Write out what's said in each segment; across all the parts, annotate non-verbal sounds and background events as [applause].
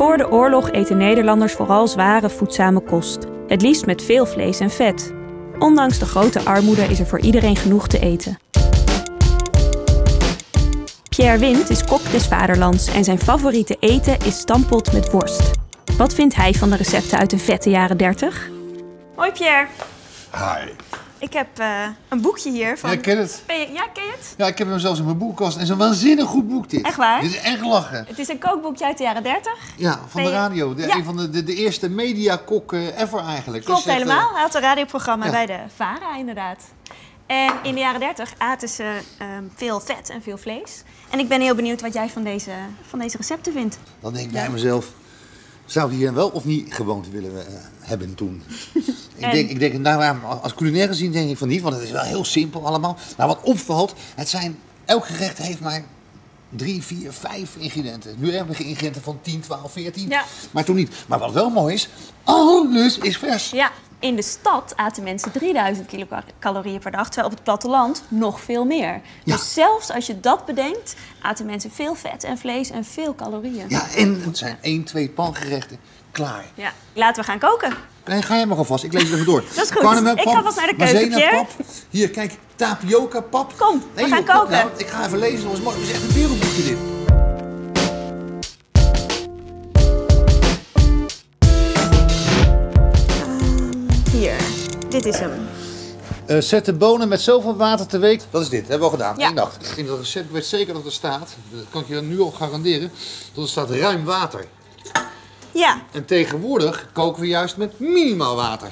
Voor de oorlog eten Nederlanders vooral zware voedzame kost. Het liefst met veel vlees en vet. Ondanks de grote armoede is er voor iedereen genoeg te eten. Pierre Wind is kok des vaderlands en zijn favoriete eten is stampot met worst. Wat vindt hij van de recepten uit de vette jaren 30? Hoi Pierre, Hi. Ik heb eh, een boekje hier van... Ja, ik ken het. Ben je- ja, ken je het? Ja, ik heb hem zelfs in mijn boekenkast. En het is een waanzinnig goed boek dit. Echt waar? Dit is echt lachen. Het is een kookboekje uit de jaren 30. Ja, van de radio. De, Ja. Een van de, de, de eerste mediakok eh, ever eigenlijk. Klopt echt, eh, helemaal. Hij had een radioprogramma ja. bij de VARA inderdaad. En in de jaren 30 aten ze ehm, veel vet en veel vlees. En ik ben heel benieuwd wat jij van deze, van deze recepten vindt. Dan denk ik bij mezelf, zou hier wel of niet gewoond willen eh, hebben toen? [laughs] ik, En? denk, ik denk, nou ja, als culinair gezien denk ik van niet, want het is wel heel simpel allemaal. Maar wat opvalt, het zijn, elk gerecht heeft maar drie, vier, vijf ingrediënten. Nu hebben we ingrediënten van 10, 12, 14. Ja. Maar toen niet. Maar wat wel mooi is, alles is vers. Ja, in de stad aten mensen 3000 kilocalorieën per dag, terwijl op het platteland nog veel meer. Ja. Dus zelfs als je dat bedenkt, aten mensen veel vet en vlees en veel calorieën. Ja, en het zijn één, twee pangerechten. Klaar. Ja. Laten we gaan koken. Nee, ga jij maar alvast. Ik lees het even door. Dat is goed. Karnemelkpap, Ik ga vast naar de keuken. Hier, kijk, tapioca pap. Kom, we gaan joh, koken. nou, ik ga even lezen, dat is mooi. Het is echt een wereldboekje dit. Hier, dit is hem. Eh, zet de bonen met zoveel water te week. Dat is dit, hebben we al gedaan. Ja. Eén nacht. In dat recept ik weet zeker dat er staat, dat kan ik je nu al garanderen, dat er staat ruim water. Ja, En tegenwoordig koken we juist met minimaal water.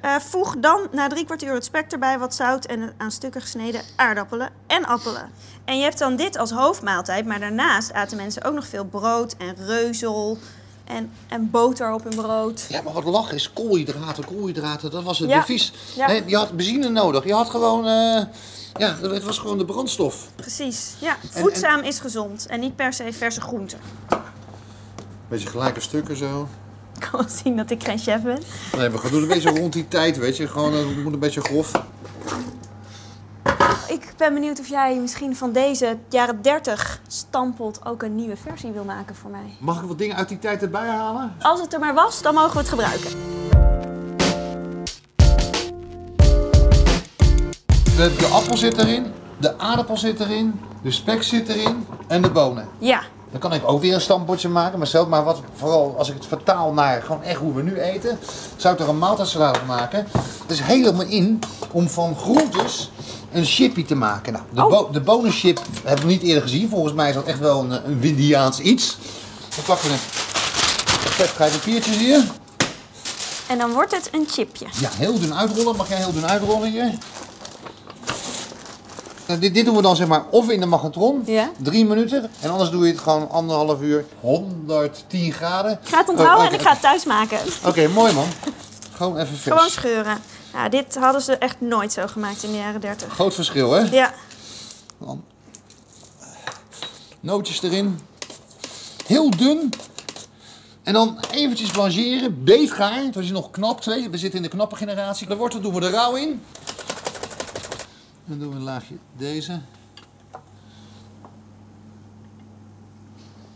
Eh, voeg dan na drie kwartier het spek erbij, wat zout en aan stukken gesneden aardappelen en appelen. En je hebt dan dit als hoofdmaaltijd, maar daarnaast aten mensen ook nog veel brood en reuzel en, en boter op hun brood. Ja, maar wat lach is koolhydraten, koolhydraten, dat was het Ja. devies. Ja. Nee, je had benzine nodig. Je had gewoon, eh, ja, het was gewoon de brandstof. Precies, ja. Voedzaam is gezond en niet per se verse groenten. Beetje gelijke stukken zo. Ik kan wel zien dat ik geen chef ben. Nee, we gaan doen een beetje rond die tijd, weet je. Gewoon, eh, het moet een beetje grof. Ik ben benieuwd of jij misschien van deze jaren 30 stampot ook een nieuwe versie wil maken voor mij. Mag ik wat dingen uit die tijd erbij halen? Als het er maar was, dan mogen we het gebruiken. De, de appel zit erin, de aardappel zit erin, de spek zit erin en de bonen. Ja, Dan kan ik ook weer een stampotje maken, maar, zelf, maar wat, vooral als ik het vertaal naar gewoon echt hoe we nu eten, zou ik er een maaltijdsalade van maken. Het is helemaal in om van groentes een chippy te maken. Nou, de, Oh. bo de bonenchip hebben we niet eerder gezien. Volgens mij is dat echt wel een, een Windiaans iets. Dan pakken we een vetvrij papiertje hier. en dan wordt het een chipje. Ja, heel dun uitrollen. Mag jij heel dun uitrollen hier? Nou, dit, dit doen we dan zeg maar of in de magnetron, Ja. drie minuten. En anders doe je het gewoon anderhalf uur, 110 graden. Ik ga het onthouden Oh, en ik ga het thuis maken. Oké, mooi man. Gewoon even vers. Gewoon scheuren. Nou, dit hadden ze echt nooit zo gemaakt in de jaren 30. Groot verschil hè? Ja, Dan nootjes erin. Heel dun. En dan eventjes blancheren, beefgaar, zodat je nog knapt. Weet je. We zitten in de knappe generatie. De wortel doen we er rauw in. Dan doen we een laagje deze.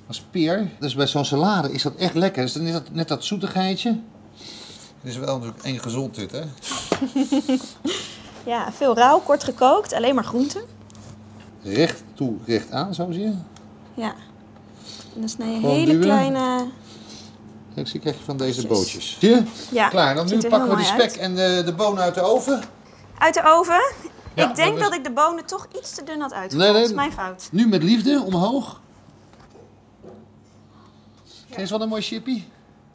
Als peer. Dus bij zo'n salade is dat echt lekker. Dus dan is dat net dat zoetigheidje. Het is wel natuurlijk één gezond dit, hè? [laughs] ja veel rauw, kort gekookt, alleen maar groenten. Recht toe, recht aan, zo zie je. Ja. En dan snij je Gewoon hele duwen. kleine... Kijk, zie krijg je van deze bootjes. Zie je? Ja, Klaar, dan nu pakken we de mooi spek en de, de bonen uit de oven. Uit de oven. Ja, ik denk dat ik de bonen toch iets te dun had uitgerold. Nee, nee. Dat is mijn fout. Nu met liefde, omhoog. Kijk eens wat een mooi chippy.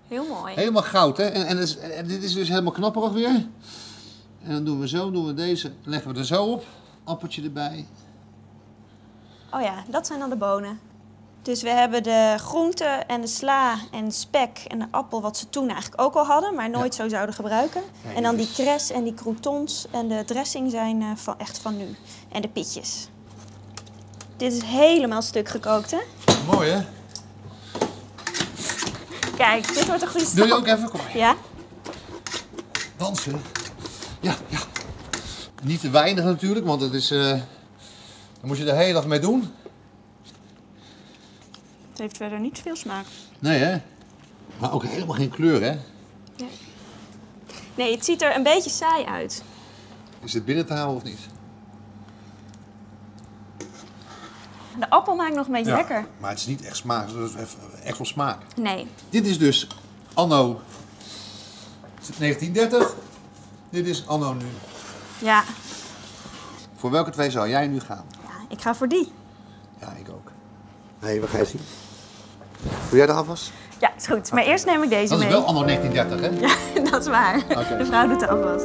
Heel mooi. Helemaal goud, hè? En, en dit is dus helemaal knapperig weer. En dan doen we zo, doen we deze, leggen we er zo op. Appeltje erbij. Oh ja, dat zijn dan de bonen. Dus we hebben de groenten en de sla en spek en de appel, wat ze toen eigenlijk ook al hadden, maar nooit zo zouden gebruiken. En dan die cres en die croutons en de dressing zijn eh, van, echt van nu. En de pietjes. Dit is helemaal stuk gekookt, hè? Mooi, hè? Kijk, dit wordt een goede Doe je stap. ook even? Kom maar. Ja? Dansen. Ja, ja. Niet te weinig natuurlijk, want het is... eh daar moet je de hele dag mee doen. Het heeft verder niet veel smaak. Nee, hè? Maar ook helemaal geen kleur, hè? Nee, het ziet er een beetje saai uit. Is het binnen te houden of niet? De appel maakt nog een beetje lekker. Maar het is niet echt smaak. Het is echt wel smaak. Nee. Dit is dus anno 1930. Dit is anno nu. Ja. Voor welke twee zou jij nu gaan? ja, ik ga voor die. Ja, ik ook. Hé, hey, wat ga je zien? Doe jij de afwas? Ja, is goed. Maar eerst neem ik deze Dat is mee. wel anno 1930, hè? Ja, [laughs] dat is waar. De vrouw doet de afwas.